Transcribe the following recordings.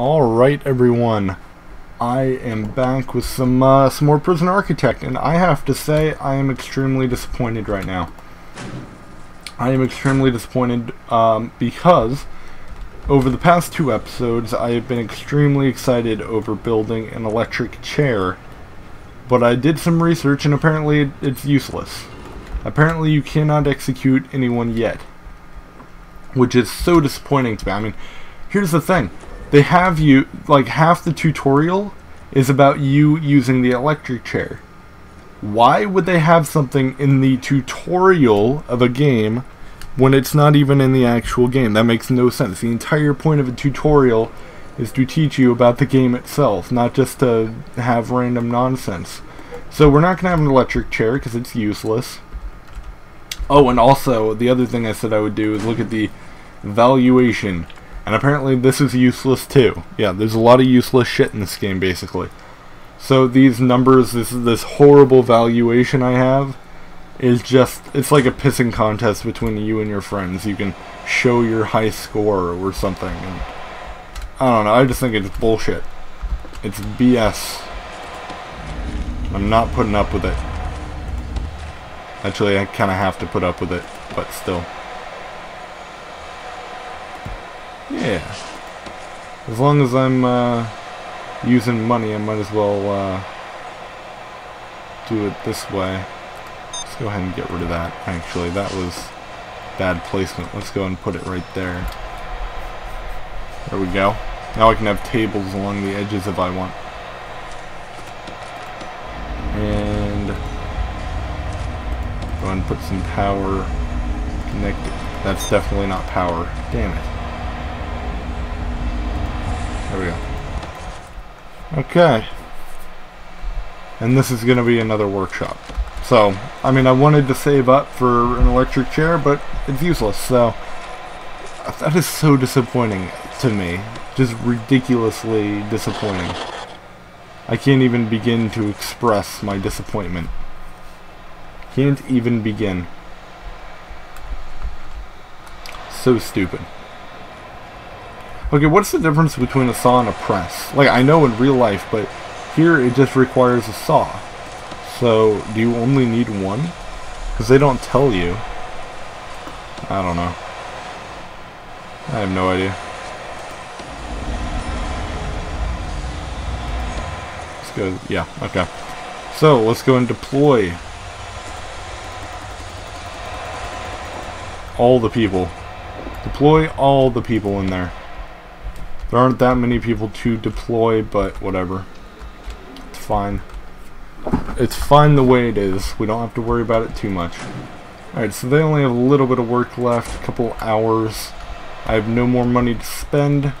Alright everyone, I am back with some, uh, some more Prison Architect, and I have to say I am extremely disappointed right now. I am extremely disappointed um, because over the past two episodes I have been extremely excited over building an electric chair, but I did some research and apparently it's useless. Apparently you cannot execute anyone yet, which is so disappointing to me. I mean, here's the thing they have you like half the tutorial is about you using the electric chair. Why would they have something in the tutorial of a game when it's not even in the actual game? That makes no sense. The entire point of a tutorial is to teach you about the game itself, not just to have random nonsense. So we're not going to have an electric chair because it's useless. Oh, and also, the other thing I said I would do is look at the valuation and apparently this is useless too. Yeah, there's a lot of useless shit in this game basically. So these numbers, this this horrible valuation I have, is just, it's like a pissing contest between you and your friends. You can show your high score or something. And I don't know, I just think it's bullshit. It's BS. I'm not putting up with it. Actually, I kind of have to put up with it, but still. Yeah. As long as I'm uh, using money, I might as well uh, do it this way. Let's go ahead and get rid of that. Actually, that was bad placement. Let's go and put it right there. There we go. Now I can have tables along the edges if I want. And go and put some power connected. That's definitely not power. Damn it. There we go. Okay. And this is going to be another workshop. So, I mean, I wanted to save up for an electric chair, but it's useless, so... That is so disappointing to me. Just ridiculously disappointing. I can't even begin to express my disappointment. Can't even begin. So stupid. Okay, what's the difference between a saw and a press? Like, I know in real life, but here it just requires a saw. So, do you only need one? Because they don't tell you. I don't know. I have no idea. Let's go, yeah, okay. So, let's go and deploy all the people. Deploy all the people in there. There aren't that many people to deploy, but whatever. It's fine. It's fine the way it is. We don't have to worry about it too much. Alright, so they only have a little bit of work left, a couple hours. I have no more money to spend,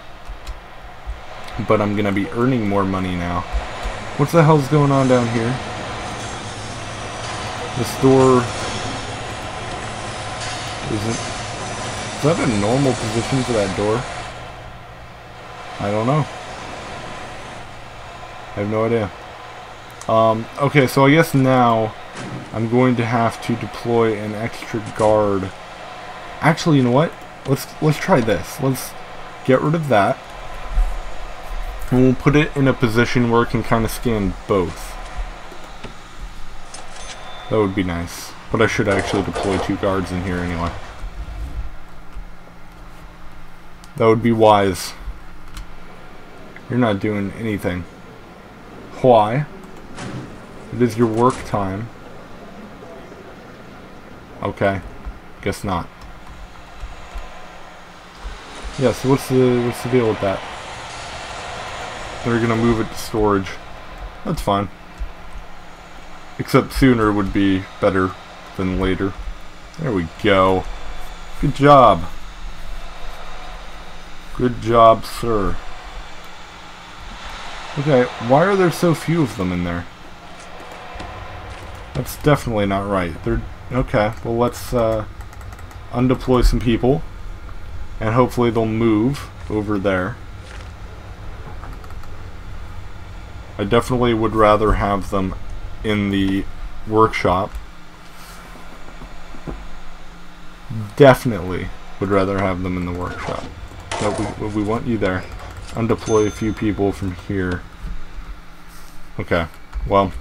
but I'm going to be earning more money now. What the hell's going on down here? This door isn't... Is that a normal position for that door? I don't know. I have no idea. Um, okay, so I guess now I'm going to have to deploy an extra guard. Actually, you know what? Let's let's try this. Let's get rid of that. And we'll put it in a position where it can kind of scan both. That would be nice. But I should actually deploy two guards in here anyway. That would be wise. You're not doing anything. Why? It is your work time. Okay. Guess not. Yeah, so what's the what's the deal with that? They're gonna move it to storage. That's fine. Except sooner would be better than later. There we go. Good job. Good job, sir. Okay, why are there so few of them in there? That's definitely not right. They're okay. Well, let's uh, undeploy some people, and hopefully they'll move over there. I definitely would rather have them in the workshop. Definitely would rather have them in the workshop. No, we, we want you there. Undeploy a few people from here. Okay, well.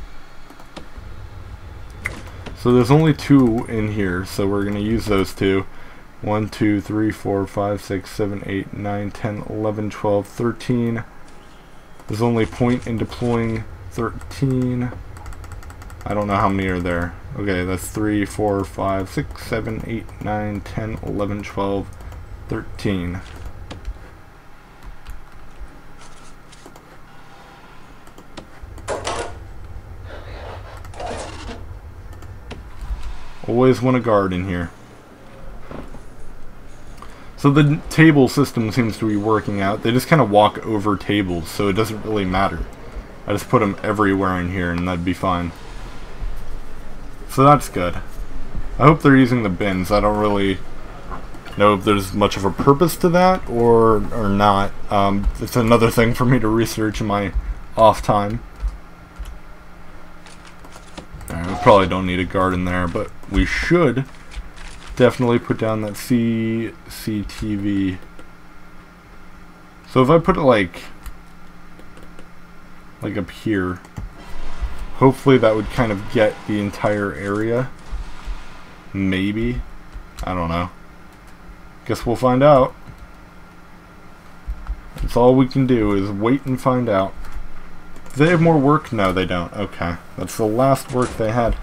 So there's only two in here, so we're going to use those two. 1, 2, 3, 4, 5, 6, 7, 8, 9, 10, 11, 12, 13. There's only point in deploying 13. I don't know how many are there. Okay, that's 3, 4, 5, 6, 7, 8, 9, 10, 11, 12, 13. Always want a guard in here. So the table system seems to be working out. They just kind of walk over tables, so it doesn't really matter. I just put them everywhere in here, and that'd be fine. So that's good. I hope they're using the bins. I don't really know if there's much of a purpose to that or or not. Um, it's another thing for me to research in my off time. Right, we probably don't need a garden there, but we should definitely put down that CCTV. So if I put it like like up here, hopefully that would kind of get the entire area. Maybe. I don't know. Guess we'll find out. That's all we can do is wait and find out. They have more work? No, they don't. Okay. That's the last work they had.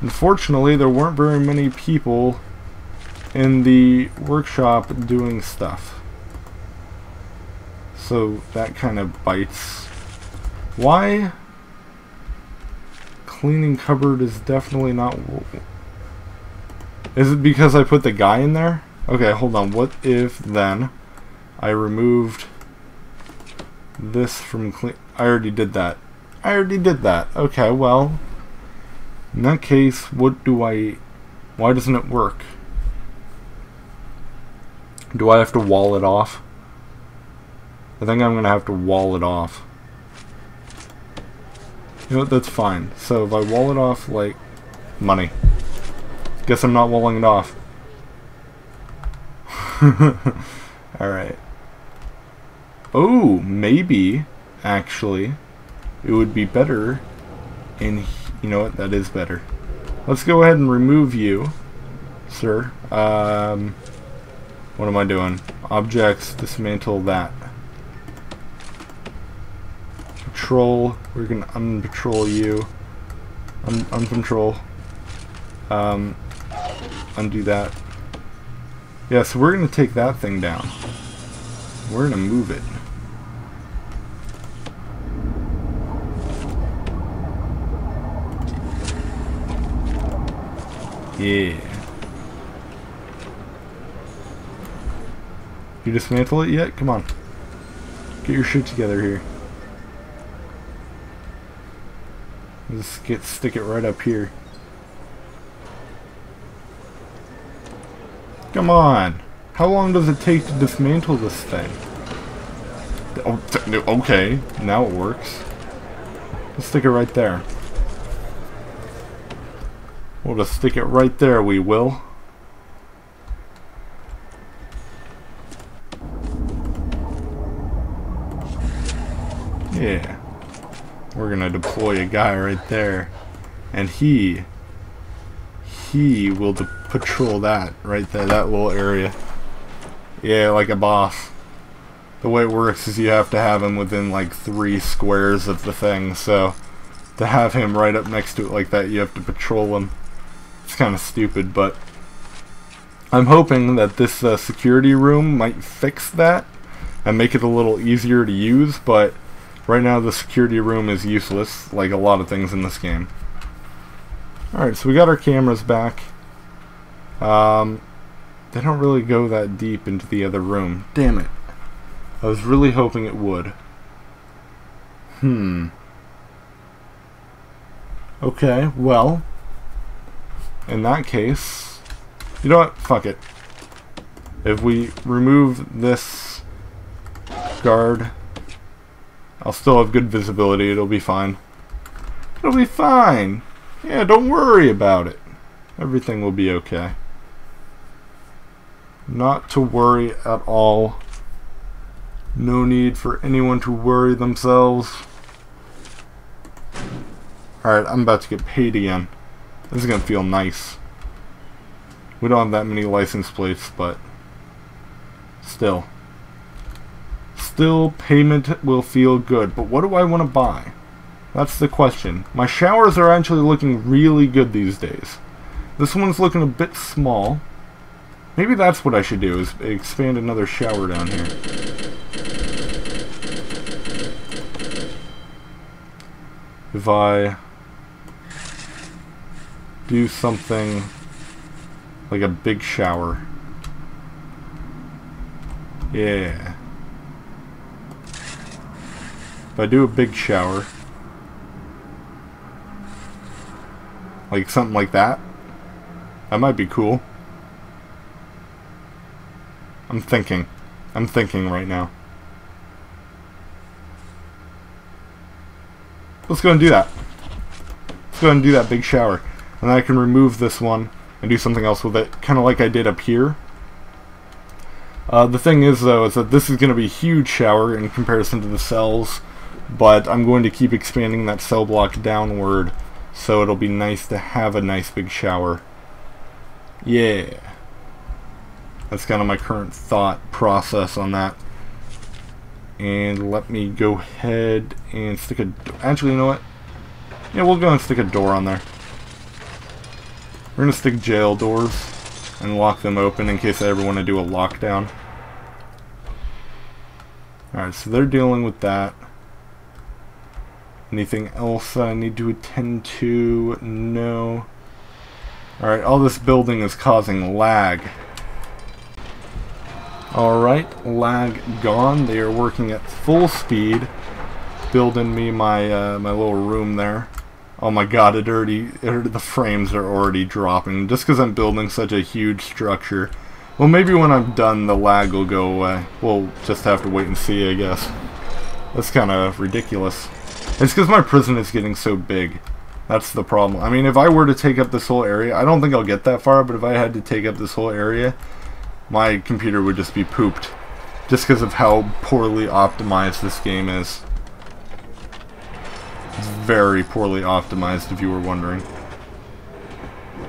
Unfortunately, there weren't very many people in the workshop doing stuff. So that kind of bites. Why? Cleaning cupboard is definitely not... Is it because I put the guy in there? Okay, hold on. What if then I removed this from clean... I already did that. I already did that. Okay, well, in that case, what do I... Why doesn't it work? Do I have to wall it off? I think I'm going to have to wall it off. You know what, that's fine. So if I wall it off, like, money. Guess I'm not walling it off. Alright. Oh, maybe, actually, it would be better in, you know what, that is better. Let's go ahead and remove you, sir. Um, what am I doing? Objects, dismantle that. Patrol, we're gonna unpatrol you. Un uncontrol. Um, undo that. Yeah, so we're gonna take that thing down. We're gonna move it. Yeah. You dismantle it yet? Come on. Get your shit together here. Just get stick it right up here. Come on. How long does it take to dismantle this thing? Oh, okay, now it works. Let's stick it right there. We'll just stick it right there, we will. Yeah. We're gonna deploy a guy right there. And he... He will patrol that right there, that little area. Yeah, like a boss. The way it works is you have to have him within like three squares of the thing, so to have him right up next to it like that, you have to patrol him. Kind of stupid, but I'm hoping that this uh, security room might fix that and make it a little easier to use, but right now the security room is useless, like a lot of things in this game. Alright, so we got our cameras back. Um, they don't really go that deep into the other room. Damn it. I was really hoping it would. Hmm. Okay, well, in that case, you know what? Fuck it. If we remove this guard, I'll still have good visibility. It'll be fine. It'll be fine. Yeah, don't worry about it. Everything will be okay. Not to worry at all. No need for anyone to worry themselves. Alright, I'm about to get paid again. This is gonna feel nice. We don't have that many license plates, but still. Still, payment will feel good. But what do I want to buy? That's the question. My showers are actually looking really good these days. This one's looking a bit small. Maybe that's what I should do, is expand another shower down here. If I do something like a big shower. Yeah. If I do a big shower, like something like that, that might be cool. I'm thinking. I'm thinking right now. Let's go and do that. Let's go and do that big shower. And I can remove this one and do something else with it, kind of like I did up here. Uh, the thing is, though, is that this is going to be a huge shower in comparison to the cells, but I'm going to keep expanding that cell block downward, so it'll be nice to have a nice big shower. Yeah. That's kind of my current thought process on that. And let me go ahead and stick a... Actually, you know what? Yeah, we'll go and stick a door on there. We're to stick jail doors and lock them open in case I ever want to do a lockdown. Alright, so they're dealing with that. Anything else I need to attend to? No. Alright, all this building is causing lag. Alright, lag gone. They are working at full speed, building me my uh, my little room there. Oh my god, it already, it, the frames are already dropping, just because I'm building such a huge structure. Well, maybe when I'm done, the lag will go away. We'll just have to wait and see, I guess. That's kind of ridiculous. It's because my prison is getting so big. That's the problem. I mean, if I were to take up this whole area, I don't think I'll get that far, but if I had to take up this whole area, my computer would just be pooped. Just because of how poorly optimized this game is. It's very poorly optimized, if you were wondering.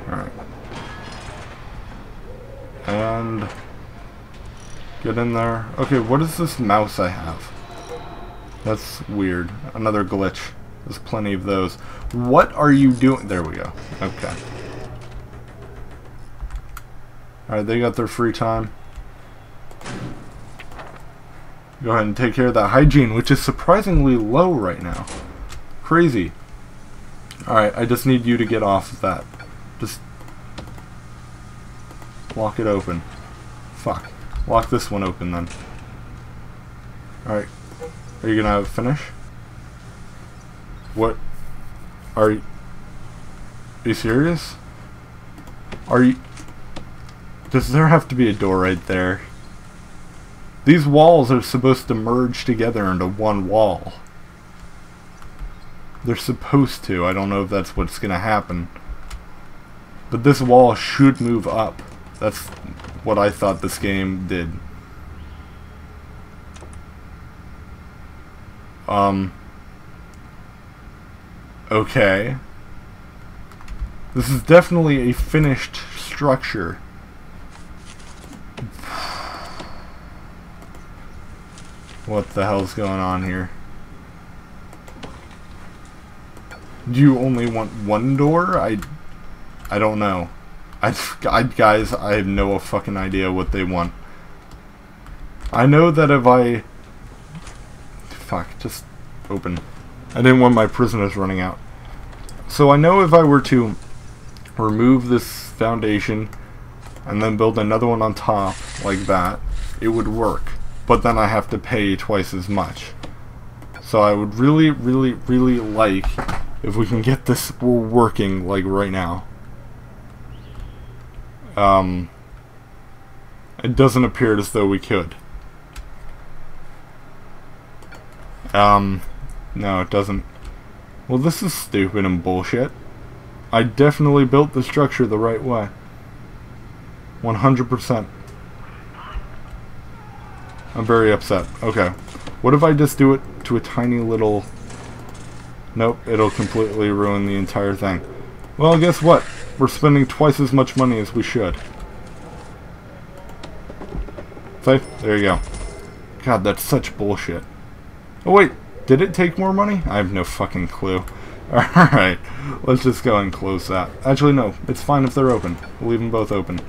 Alright. And... Get in there. Okay, what is this mouse I have? That's weird. Another glitch. There's plenty of those. What are you doing? There we go. Okay. Alright, they got their free time. Go ahead and take care of that hygiene, which is surprisingly low right now. Crazy. Alright, I just need you to get off of that. Just lock it open. Fuck. Lock this one open then. Alright. Are you gonna finish? What? Are you... Are you serious? Are you... Does there have to be a door right there? These walls are supposed to merge together into one wall. They're supposed to. I don't know if that's what's going to happen. But this wall should move up. That's what I thought this game did. Um. Okay. This is definitely a finished structure. What the hell's going on here? Do you only want one door? I, I don't know. I, I, guys, I have no fucking idea what they want. I know that if I... Fuck, just open. I didn't want my prisoners running out. So I know if I were to remove this foundation and then build another one on top like that, it would work but then I have to pay twice as much. So I would really, really, really like if we can get this working like right now. Um, it doesn't appear as though we could. Um, no, it doesn't. Well, this is stupid and bullshit. I definitely built the structure the right way. 100%. I'm very upset. Okay. What if I just do it to a tiny little... Nope, it'll completely ruin the entire thing. Well, guess what? We're spending twice as much money as we should. Safe? There you go. God, that's such bullshit. Oh wait, did it take more money? I have no fucking clue. Alright, let's just go and close that. Actually, no, it's fine if they're open. We'll leave them both open.